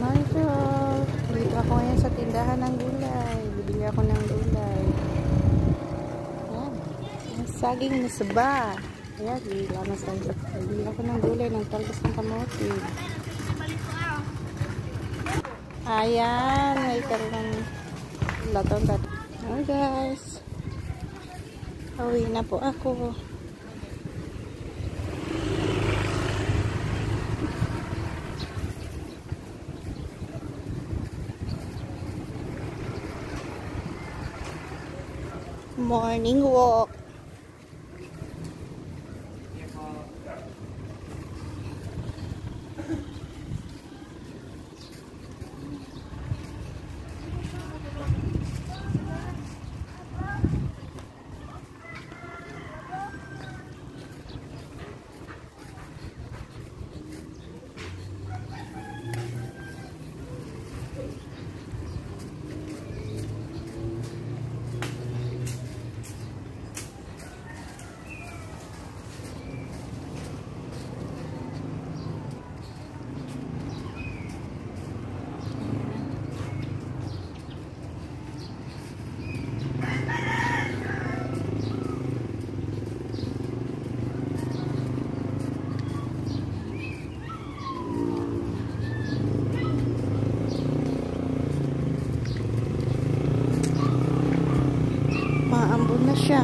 Marshall. Dito ako ngayon sa tindahan ng gulay. Bibili ako ng gulay. Ayan. Saging na saba. Ayan, bibili ako ng saging. Bibili ako ng gulay ng talbos ng kamote. Ayan, may karong latong dat. Hi guys. Uwi na po ako. Morning walk. Nandun na siya.